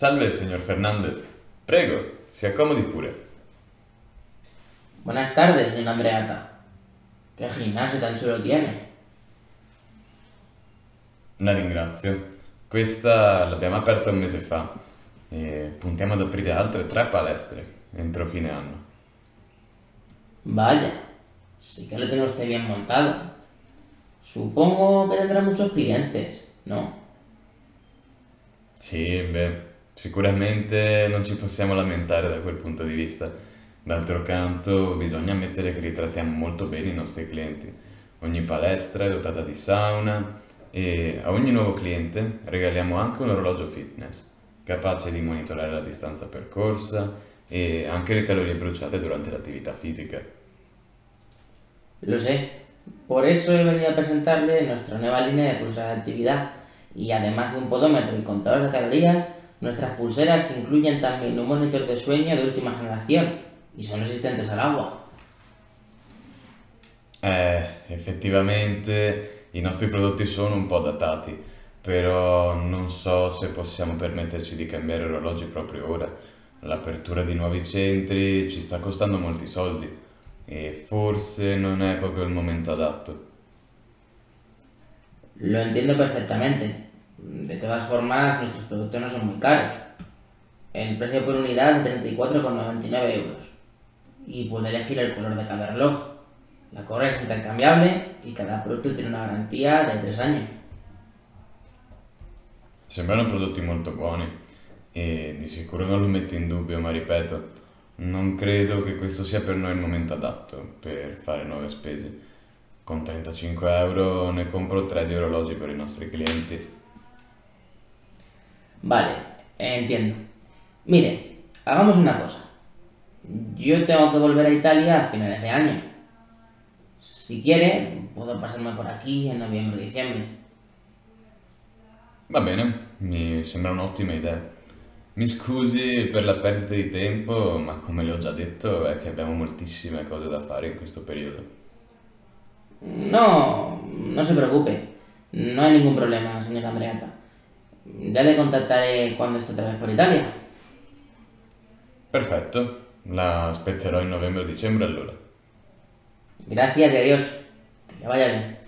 Salve, signor Fernandez. Prego, si accomodi pure. Buenas tardes, señora Andreata. ¿Qué gimnasio tan chulo tiene? La ringrazio. Questa l'abbiamo aperta un mese fa e puntiamo ad aprire altre tre palestre entro fine anno. Vaya, sí que lo tiene usted bien montado. Supongo que tendrá muchos clientes, ¿no? Sì, beh, sicuramente non ci possiamo lamentare da quel punto di vista. D'altro canto, bisogna ammettere che ritrattiamo molto bene i nostri clienti. Ogni palestra è dotata di sauna e a ogni nuovo cliente regaliamo anche un orologio fitness, capace di monitorare la distanza percorsa e anche le calorie bruciate durante l'attività fisica. Lo sé. Por eso he venido a presentarle nuestra nueva línea de pulseras de actividad. Y además de un podómetro y contador de calorías, nuestras pulseras incluyen también un monitor de sueño de última generación y son resistentes al agua. Eh, effettivamente i nostri prodotti sono un po' datati, però non so se possiamo permetterci di cambiare orologi proprio ora. L'apertura di nuovi centri ci sta costando molti soldi e forse non è proprio il momento adatto. Lo entiendo perfectamente. De todas formas, nuestros productos no son muy caros. El precio por unidad es de 34,99 euros. Y puede elegir el color de cada reloj. La correa es intercambiable y cada producto tiene una garantía de 3 años. Sembrano prodotti molto buoni e di sicuro non lo metto in dubbio, ma ripeto, non credo che questo sia per noi il momento adatto per fare nuove spese. Con 35 euro ne compro 3 di orologi per i nostri clienti. Vale, entiendo. Mire, hagamos una cosa. Yo tengo que volver a Italia a finales de año. Si quiere, puedo pasarme por aquí en noviembre o diciembre. Va bene, mi sembra un'ottima idea. Mi scusi per la perdita di tempo, ma come le ho già detto è che abbiamo moltissime cose da fare in questo periodo. No, no se preocupe. No hay ningún problema, señora Andreata. Ya le contactaré cuando esté otra vez por Italia. Perfetto, la aspetterò in novembre o dicembre allora. Gracias y adiós. Que le vaya bien.